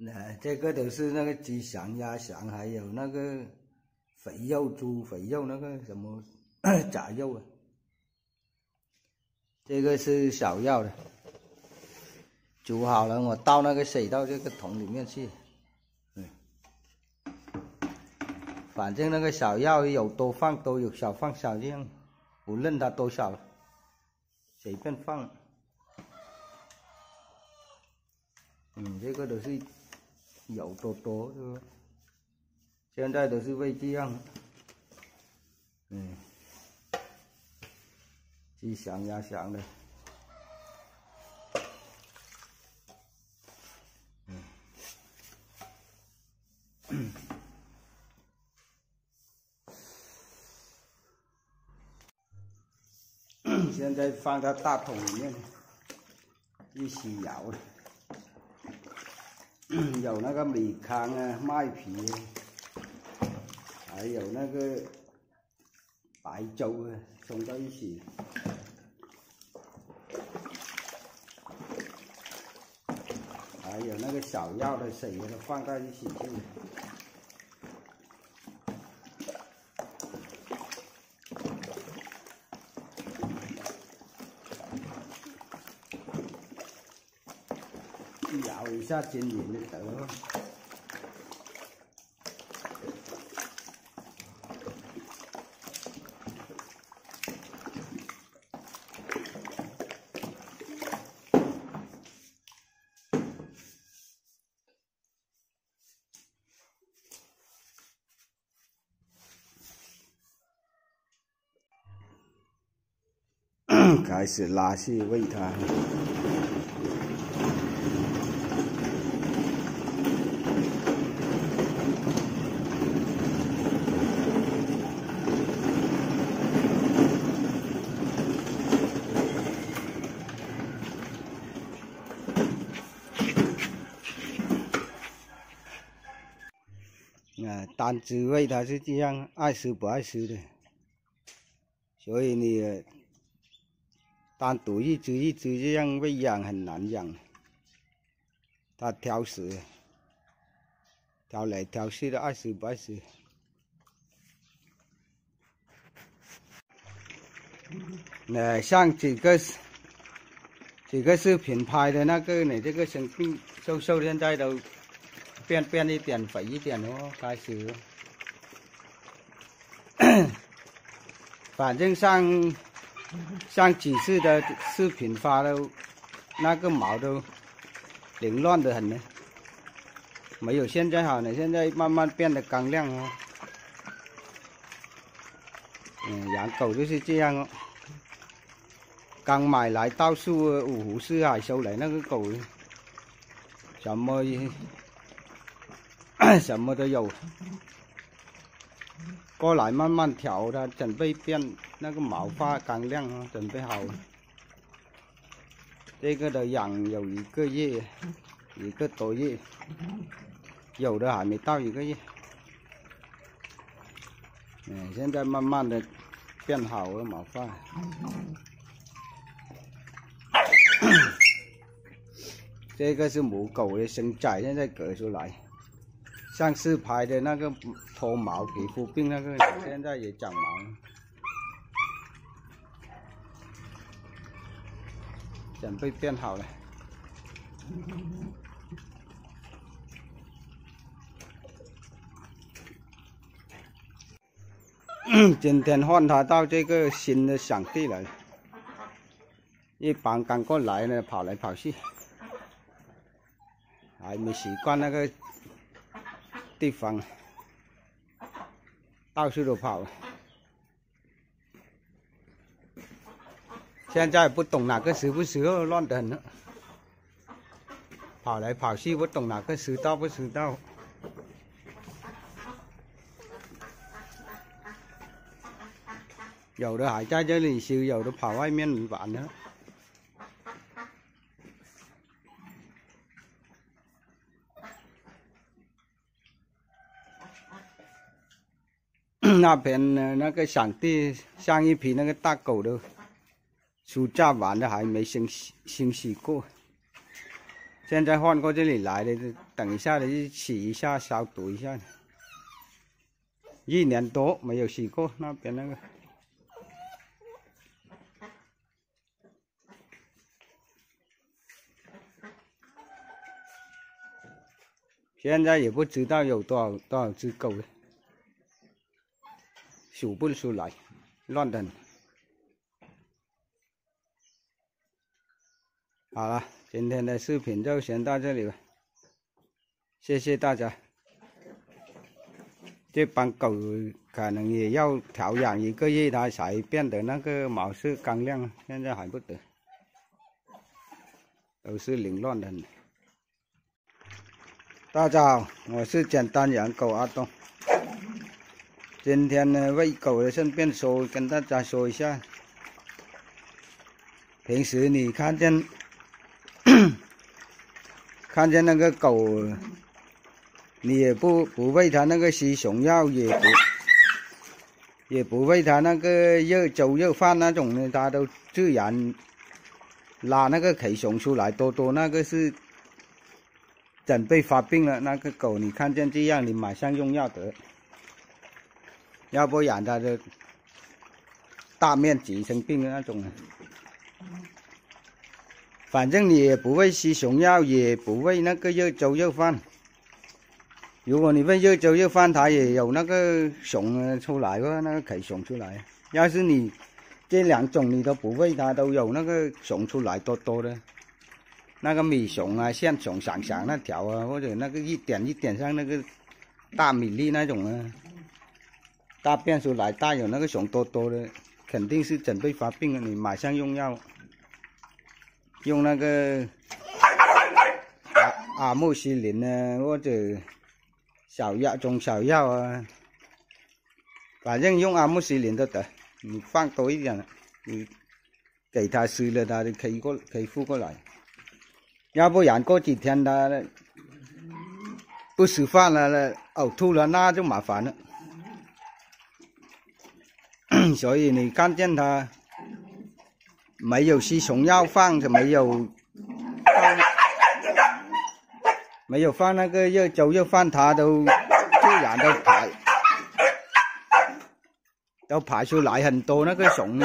那这个都是那个鸡翔、鸭翔，还有那个肥肉、猪肥肉，那个什么 杂肉啊。这个是小药的，煮好了，我倒那个水到这个桶里面去。嗯，反正那个小药有多放多，有少放少，这样不论它多少，随便放。嗯，这个都是有多多，是吧？现在都是喂这样。嗯。鸡响鸭响的，嗯，现在放到大桶里面，一起摇了。有那个米糠啊、麦皮，还有那个白粥啊，冲到一起。还有那个小药的水都放在一起去，摇一下均匀就得了。开始拉去喂它。单只喂它是这样，爱吃不爱吃的，所以你。单独一只一只这样喂养很难养，它挑食，挑来挑去的爱吃不爱吃。那像几个几个视频拍的那个，你这个生病瘦瘦，现在都变变一点肥一点哦，开始。反正上。上几次的视频发的，那个毛都凌乱的很呢，没有现在好呢。现在慢慢变得刚亮哦。嗯，养狗就是这样哦。刚买来到处五湖四海收来那个狗，什么什么都有。过来慢慢调它，准备变那个毛发刚亮啊，准备好。这个的养有一个月，一个多月，有的还没到一个月。嗯，现在慢慢的变好了毛发。这个是母狗的生崽，现在割出来。上次拍的那个脱毛皮肤病那个，现在也长毛了，准备变好了。今天换他到这个新的场地来，一般刚过来呢，跑来跑去，还没习惯那个。地方到处都跑，现在不懂哪个时不时候乱等了，跑来跑去不懂哪个时到不时到，有的还在这里修，有的跑外面玩呢。那边呢？那个场地上一批那个大狗的，暑假玩的还没清洗清洗过，现在换过这里来的，等一下的去洗一下，消毒一下。一年多没有洗过那边那个。现在也不知道有多少多少只狗了，数不出来，乱的。好了，今天的视频就先到这里吧，谢谢大家。这帮狗可能也要调养一个月，它才变得那个毛色刚亮，现在还不得，都是凌乱的。大家好，我是简单养狗阿东。今天呢，喂狗的顺便说跟大家说一下，平时你看见 看见那个狗，你也不不喂它那个吸熊药，也不也不喂它那个热粥热饭那种的，它都自然拉那个咳熊出来，多多那个是。准备发病了，那个狗你看见这样，你马上用药得，要不然它就大面积生病的那种。反正你也不会吸熊药，也不喂那个热粥热饭。如果你喂热粥热饭，它也有那个熊出来个那个咳熊出来。要是你这两种你都不喂，它都有那个熊出来多多的。那个米熊啊，像熊闪闪那条啊，或者那个一点一点像那个大米粒那种啊，大便出来大有那个熊多多的，肯定是准备发病了。你马上用药，用那个阿阿莫西林啊，或者小药中小药啊，反正用阿莫西林都得。你放多一点，你给它吃了，它就可以过可以复过来。要不然过几天他不吃饭了，呕吐了，那就麻烦了。所以你看见他没有吸虫药放，就没有放，没有放那个热粥热饭，它都自然都排，都排出来很多那个虫，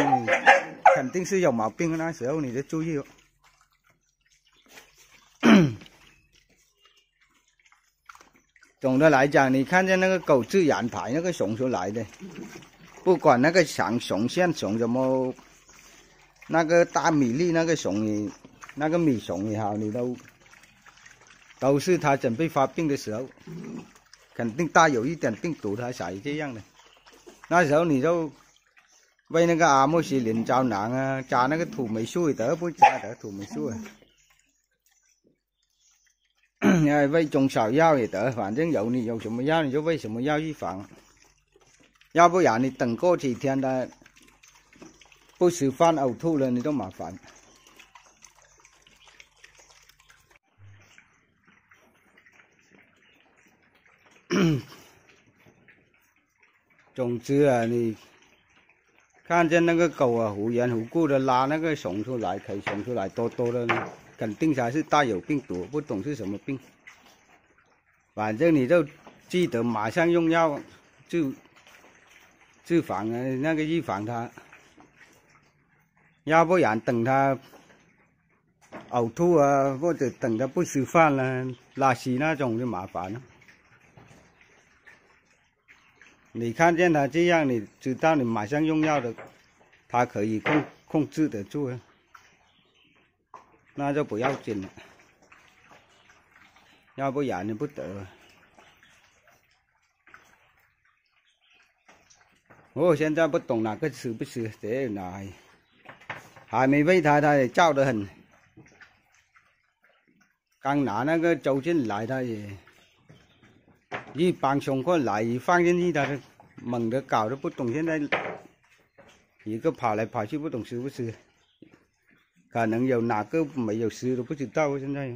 肯定是有毛病。那时候你就注意哦。总的来讲，你看见那个狗自然排那个熊出来的，不管那个长熊、线熊什么，那个大米粒那个熊，那个米熊也好，你都都是它准备发病的时候，肯定带有一点病毒，它才这样的。那时候你就喂那个阿莫西林胶囊啊，加那个土霉素也得，不加得土霉素啊。哎，喂中草药也得，反正有你有什么药你就喂什么药预防，要不然你等过几天它不吃饭呕吐了，你就麻烦。总之啊，你看见那个狗啊，无缘无故的拉那个熊出来，可以熊出来多多的呢。肯定才是带有病毒，不懂是什么病。反正你就记得马上用药，就预防啊，那个预防它。要不然等它呕吐啊，或者等它不吃饭了、拉稀那种就麻烦了。你看见它这样，你知道你马上用药的，它可以控控制得住啊。那就不要紧了，要不然你不得了。我现在不懂哪个吃不吃，这哪还没喂它，它也叫得很。刚拿那个粥进来，它也一帮熊过来，一放进去，它就猛地搞都不懂。现在一个跑来跑去，不懂吃不吃。可能有哪个没有吃都不知道，现在。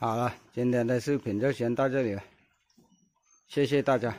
好了，今天的视频就先到这里了，谢谢大家。